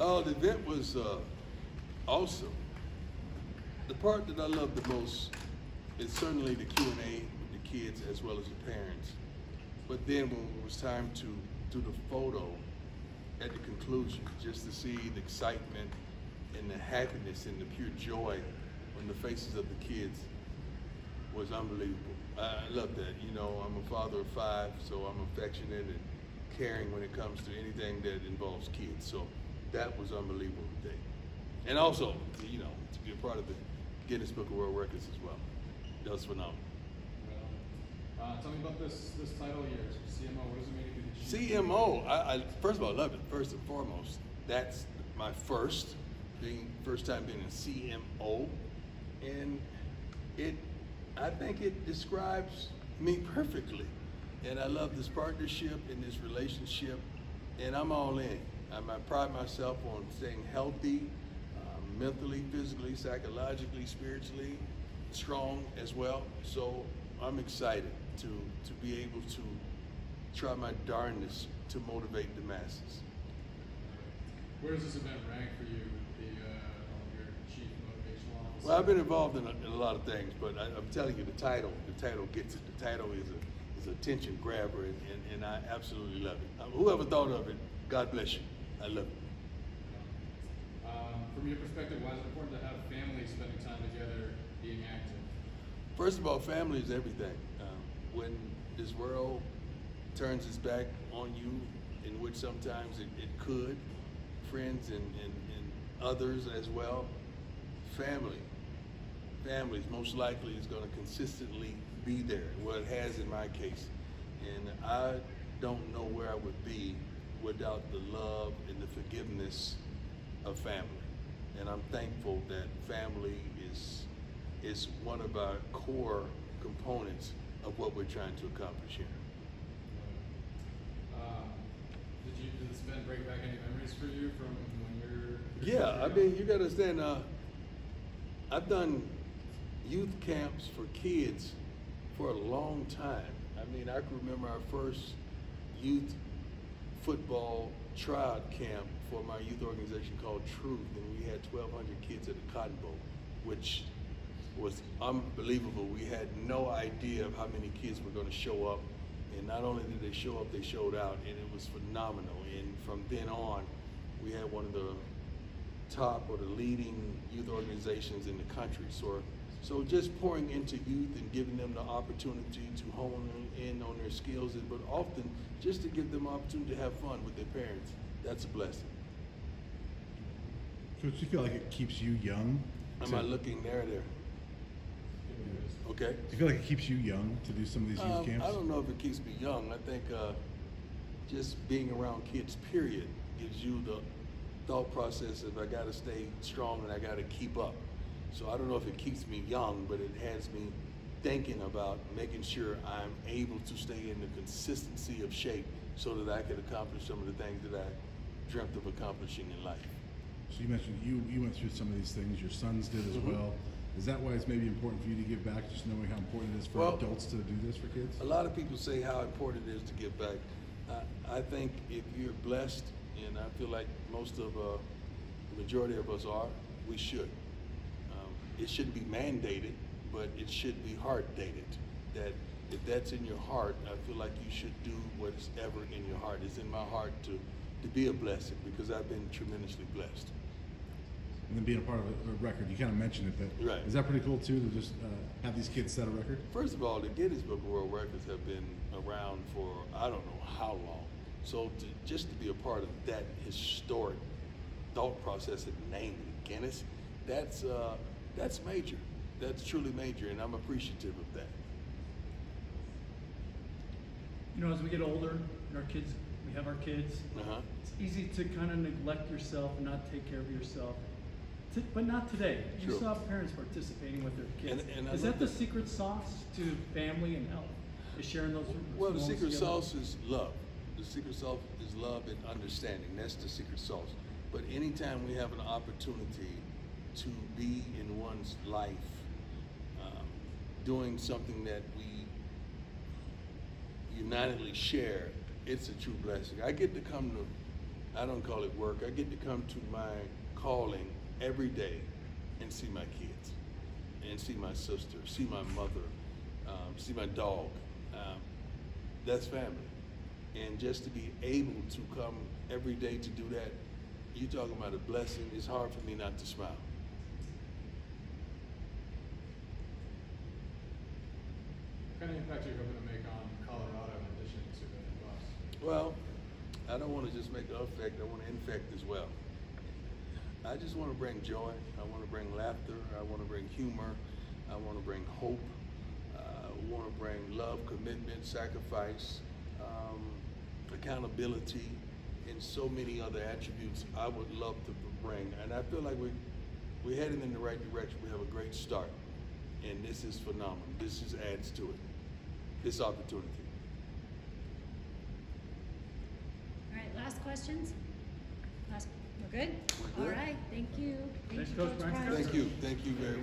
Oh, the event was uh, awesome. The part that I love the most is certainly the Q and A with the kids as well as the parents. But then when it was time to do the photo at the conclusion, just to see the excitement and the happiness and the pure joy on the faces of the kids was unbelievable. I love that. You know, I'm a father of five, so I'm affectionate and caring when it comes to anything that involves kids. So that was unbelievable today. And also, you know, to be a part of the Guinness Book of World Records as well. That was phenomenal. Uh, tell me about this this title here, CMO. What does it mean to be chief? CMO, I, I first of all I love it. First and foremost, that's my first being first time being a CMO, and it I think it describes me perfectly. And I love this partnership and this relationship, and I'm all in. Um, I pride myself on staying healthy, um, mentally, physically, psychologically, spiritually, strong as well. So I'm excited to to be able to try my darndest to motivate the masses. Where does this event rank for you, the uh, your chief motivational officer? Well, I've been involved in a, in a lot of things, but I, I'm telling you, the title, the title gets it. The title is a is a attention grabber, and, and, and I absolutely love it. Um, whoever thought of it, God bless you. I love it. Um, from your perspective, why is it important to have families spending time together, being active? First of all, family is everything. Um, when this world turns its back on you, in which sometimes it, it could, friends and, and, and others as well, family, families most likely is going to consistently be there. Well, it has in my case. And I don't know where I would be without the love and the forgiveness of family. And I'm thankful that family is is one of our core components of what we're trying to accomplish here. Um, did you did this event bring back any memories for you from when you're? Yeah, I mean, you got to understand. Uh, I've done youth camps for kids for a long time. I mean, I can remember our first youth football tryout camp for my youth organization called Truth, and we had 1,200 kids at the Cotton Bowl, which was unbelievable. We had no idea of how many kids were going to show up, and not only did they show up, they showed out, and it was phenomenal. And from then on, we had one of the top or the leading youth organizations in the country. So, so just pouring into youth and giving them the opportunity to hone in on their skills, but often just to give them opportunity to have fun with their parents. That's a blessing. Coach, do you feel like it keeps you young? Am I looking there? There. Okay. Do you feel like it keeps you young to do some of these youth Um, camps? I don't know if it keeps me young. I think uh, just being around kids, period, gives you the thought process of I got to stay strong and I got to keep up. So I don't know if it keeps me young, but it has me thinking about making sure I'm able to stay in the consistency of shape so that I can accomplish some of the things that I dreamt of accomplishing in life. So you mentioned you you went through some of these things. Your sons did as Mhm. well. Is that why it's maybe important for you to give back, just knowing how important it is for Well- adults to do this for kids? A lot of people say how important it is to give back. I, I think if you're blessed, and I feel like most of uh, the majority of us are, we should. It shouldn't be mandated, but it should be heart dated. That if that's in your heart, I feel like you should do what is ever in your heart. It's in my heart to to be a blessing because I've been tremendously blessed. And then being a part of a, a record, you kind of mentioned it, but Right. is that pretty cool too to just uh, have these kids set a record? First of all, the Guinness Book of World Records have been around for I don't know how long. So to, just to be a part of that historic thought process and name it Guinness, that's uh, that's major. That's truly major, and I'm appreciative of that. you know, as we get older, and our kids, we have our kids. Uh-huh. It's easy to kind of neglect yourself and not take care of yourself. T- but not today. You saw parents participating with their kids. And- and is that the that. secret sauce to family and health? Is sharing those. Well, the secret together? sauce is love. The secret sauce is love and understanding. That's the secret sauce. But anytime we have an opportunity to be in one's life, um, doing something that we unitedly share, it's a true blessing. I get to come to I don't call it work. I get to come to my calling every day and see my kids, and see my sister, see my mother, um, see my dog. Um, that's family. And just to be able to come every day to do that—you're talking about a blessing. It's hard for me not to smile. What kind of impact are you hoping to make on Colorado in addition to the? Well, I don't want to just make an effect, I want to infect as well. I just want to bring joy, I want to bring laughter, I want to bring humor, I want to bring hope, uh, I want to bring love, commitment, sacrifice, um, accountability, and so many other attributes I would love to bring. And I feel like we, we're heading in the right direction. We have a great start. And this is phenomenal. This just adds to it, this opportunity. All right, last questions? Last, we're good? We're good. right, thank you. Thank Thanks, you, Coach Coach Bernstein. Thank you, thank you very much.